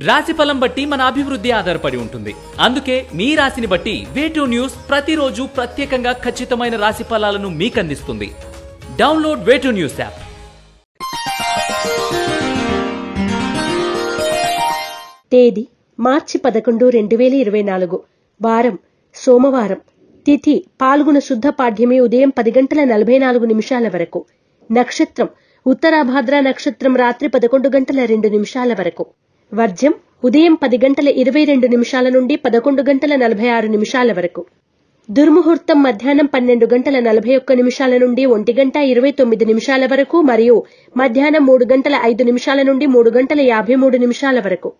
రాశి ఫలం బట్టి మన అభివృద్ధి ఆధారపడి ఉంటుంది. అందుకే మీ రాశిని బట్టి వేటూ న్యూస్ ప్రతిరోజు ప్రత్యేకంగా ఖచ్చితమైన రాశి ఫలాలను మీకు అందిస్తుంది డౌన్లోడ్ వేటూ న్యూస్ యాప్ తేదీ మార్చి పదకొండు రెండు వేల ఇరవై నాలుగు. వారం సోమవారం. తిథి పాల్గొన శుద్ధ పాఠ్యమి ఉదయం పది గంటల నలభై నాలుగు నిమిషాల వరకు. నక్షత్రం ఉత్తరాభాద్ర నక్షత్రం రాత్రి పదకొండు గంటల రెండు నిమిషాల వరకు. వర్జ్యం ఉదయం పది గంటల ఇరవై రెండు నిమిషాల నుండి పదకొండు గంటల నలభై ఆరు నిమిషాల వరకు. దుర్ముహూర్తం మధ్యాహ్నం పన్నెండు గంటల నలభై ఒక్క నిమిషాల నుండి ఒంటి గంట ఇరవై తొమ్మిది నిమిషాల వరకు మరియు మధ్యాహ్నం మూడు గంటల ఐదు నిమిషాల నుండి మూడు గంటల యాభై మూడు నిమిషాల వరకు.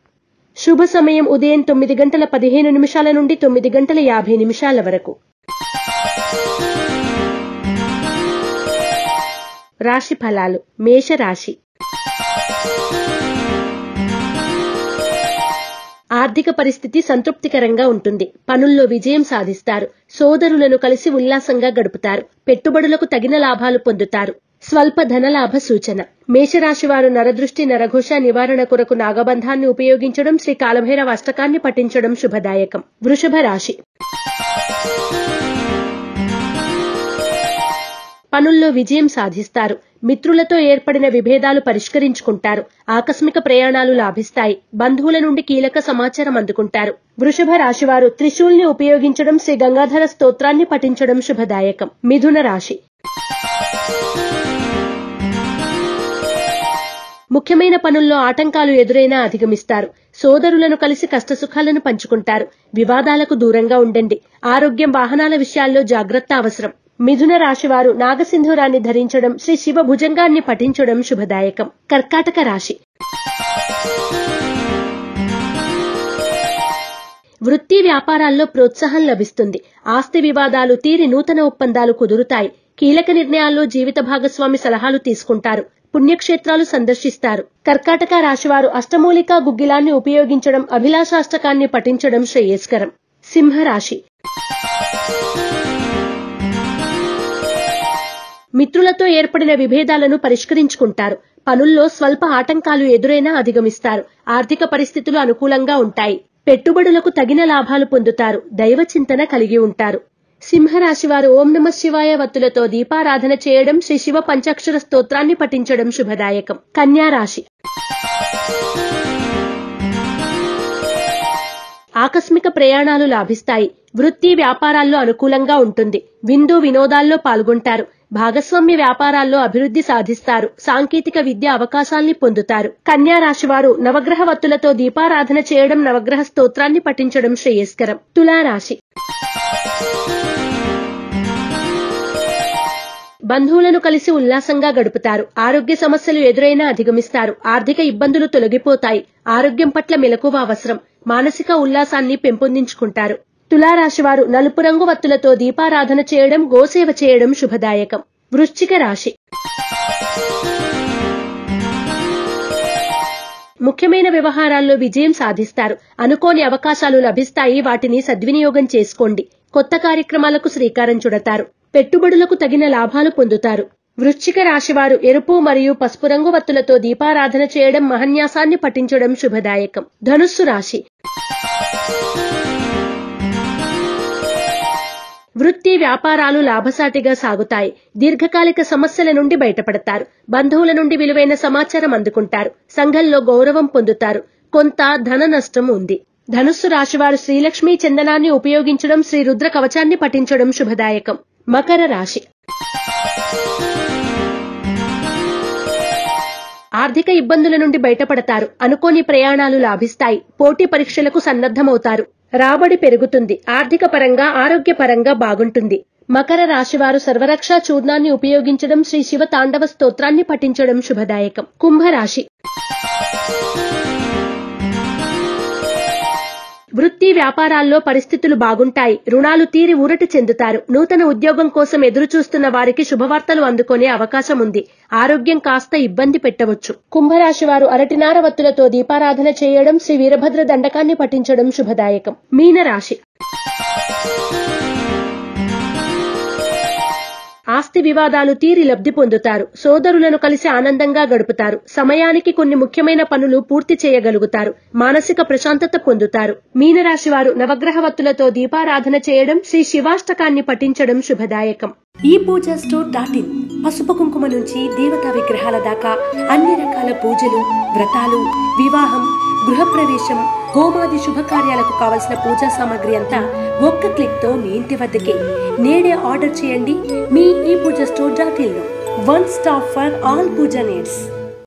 శుభ సమయం ఉదయం తొమ్మిది గంటల పదిహేను నిమిషాల నుండి తొమ్మిది గంటల యాభై నిమిషాల వరకు. రాశి ఫలాలు మేషరాశి. ఆర్థిక పరిస్థితి సంతృప్తికరంగా ఉంటుంది. పనుల్లో విజయం సాధిస్తారు. సోదరులను కలిసి ఉల్లాసంగా గడుపుతారు. పెట్టుబడులకు తగిన లాభాలు పొందుతారు. స్వల్ప ధనలాభ సూచన. మేషరాశివారు నరదృష్టి నరఘోష నివారణ కొరకు నాగబంధాన్ని ఉపయోగించడం శ్రీ కాలభైరవ అష్టకాన్ని పఠించడం శుభదాయకం. వృషభ రాశి. పనుల్లో విజయం సాధిస్తారు. మిత్రులతో ఏర్పడిన విభేదాలు పరిష్కరించుకుంటారు. ఆకస్మిక ప్రయాణాలు లాభిస్తాయి. బంధువుల నుండి కీలక సమాచారం అందుకుంటారు. వృషభ రాశివారు త్రిశూల్ని ఉపయోగించడం శ్రీ గంగాధర స్తోత్రాన్ని పఠించడం శుభదాయకం. మిథున రాశి. ముఖ్యమైన పనుల్లో ఆటంకాలు ఎదురైనా అధిగమిస్తారు. సోదరులను కలిసి కష్టసుఖాలను పంచుకుంటారు. వివాదాలకు దూరంగా ఉండండి. ఆరోగ్యం వాహనాల విషయాల్లో జాగ్రత్త అవసరం. మిథున రాశివారు నాగసింధూరాన్ని ధరించడం శ్రీ శివ భుజంగాన్ని పఠించడం శుభదాయకం. కర్కాటక రాశి. వృత్తి వ్యాపారాల్లో ప్రోత్సాహం లభిస్తుంది. ఆస్తి వివాదాలు తీరి నూతన ఒప్పందాలు కుదురుతాయి. కీలక నిర్ణయాల్లో జీవిత భాగస్వామి సలహాలు తీసుకుంటారు. పుణ్యక్షేత్రాలు సందర్శిస్తారు. కర్కాటక రాశివారు అష్టమూలికా గుగ్గిలాన్ని ఉపయోగించడం అభిలాషాష్టకాన్ని పఠించడం శ్రేయస్కరం. సింహరాశి. మిత్రులతో ఏర్పడిన విభేదాలను పరిష్కరించుకుంటారు. పనుల్లో స్వల్ప ఆటంకాలు ఎదురైనా అధిగమిస్తారు. ఆర్థిక పరిస్థితులు అనుకూలంగా ఉంటాయి. పెట్టుబడులకు తగిన లాభాలు పొందుతారు. దైవ చింతన కలిగి ఉంటారు. సింహరాశి వారు ఓం నమ శివాయ వత్తులతో దీపారాధన చేయడం శ్రీ శివ పంచాక్షర స్తోత్రాన్ని పఠించడం శుభదాయకం. కన్యా రాశి. ఆకస్మిక ప్రయాణాలు లాభిస్తాయి. వృత్తి వ్యాపారాల్లో అనుకూలంగా ఉంటుంది. విందు వినోదాల్లో పాల్గొంటారు. భాగస్వామ్య వ్యాపారాల్లో అభివృద్ధి సాధిస్తారు. సాంకేతిక విద్య అవకాశాల్ని పొందుతారు. కన్యా రాశివారు నవగ్రహ వత్తులతో దీపారాధన చేయడం నవగ్రహ స్తోత్రాన్ని పఠించడం శ్రేయస్కరం. తులారాశి బంధువులను కలిసి ఉల్లాసంగా గడుపుతారు. ఆరోగ్య సమస్యలు ఎదురైనా అధిగమిస్తారు. ఆర్థిక ఇబ్బందులు తొలగిపోతాయి. ఆరోగ్యం పట్ల మెలకువ అవసరం. మానసిక ఉల్లాసాన్ని పెంపొందించుకుంటారు. తులారాశివారు నలుపు రంగు వత్తులతో దీపారాధన చేయడం గోసేవ చేయడం శుభదాయకం. వృశ్చిక రాశి. ముఖ్యమైన వ్యవహారాల్లో విజయం సాధిస్తారు. అనుకోని అవకాశాలు లభిస్తాయి వాటిని సద్వినియోగం చేసుకోండి. కొత్త కార్యక్రమాలకు శ్రీకారం చుడతారు. పెట్టుబడులకు తగిన లాభాలు పొందుతారు. వృశ్చిక రాశివారు ఎరుపు మరియు పసుపు రంగు వత్తులతో దీపారాధన చేయడం మహన్యాసాన్ని పఠించడం శుభదాయకం. ధనుస్సు రాశి. వృత్తి వ్యాపారాలు లాభసాటిగా సాగుతాయి. దీర్ఘకాలిక సమస్యల నుండి బయటపడతారు. బంధువుల నుండి విలువైన సమాచారం అందుకుంటారు. సంఘంలో గౌరవం పొందుతారు. కొంత ధన నష్టం ఉంది. ధనుస్సు రాశివారు శ్రీలక్ష్మీ చందనాన్ని ఉపయోగించడం శ్రీ రుద్ర కవచాన్ని పఠించడం శుభదాయకం. మకర రాశి ఆర్థిక ఇబ్బందుల నుండి బయటపడతారు. అనుకోని ప్రయాణాలు లాభిస్తాయి. పోటీ పరీక్షలకు సన్నద్ధమవుతారు. రాబడి పెరుగుతుంది. ఆర్థిక పరంగా ఆరోగ్యపరంగా బాగుంటుంది. మకర రాశివారు సర్వరక్ష చూర్ణాన్ని ఉపయోగించడం శ్రీ శివ తాండవ స్తోత్రాన్ని పఠించడం శుభదాయకం. కుంభరాశి వృత్తి వ్యాపారాల్లో పరిస్థితులు బాగుంటాయి. రుణాలు తీరి ఊరట చెందుతారు. నూతన ఉద్యోగం కోసం ఎదురు చూస్తున్న వారికి శుభవార్తలు అందుకునే అవకాశం ఉంది. ఆరోగ్యం కాస్త ఇబ్బంది పెట్టవచ్చు. కుంభరాశి వారు అరటినార వత్తులతో దీపారాధన చేయడం శ్రీ వీరభద్ర దండకాన్ని పఠించడం శుభదాయకం. మీనరాశి ఆస్తి వివాదాలు తీరి లబ్ధి పొందుతారు. సోదరులను కలిసి ఆనందంగా గడుపుతారు. సమయానికి కొన్ని ముఖ్యమైన పనులు పూర్తి చేయగలుగుతారు. మానసిక ప్రశాంతత పొందుతారు. మీనరాశి వారు నవగ్రహ వత్తులతో దీపారాధన చేయడం శ్రీ శివాష్టకాన్ని పఠించడం శుభదాయకం. ఈ పూజ స్టోర్ డాట్ ఇన్. పసుపు కుంకుమ నుంచి దేవతా విగ్రహాల దాకా అన్ని రకాల పూజలు వ్రతాలు వివాహం గృహప్రవేశం హోమాది శుభకార్యాలకు కావలసిన పూజా సామాగ్రి అంతా ఒక్క క్లిక్తో మీ ఇంటి వద్దకే. నేడే ఆర్డర్ చేయండి. మీ ఈ పూజ store dot ఇన్లో one stop for all puja needs.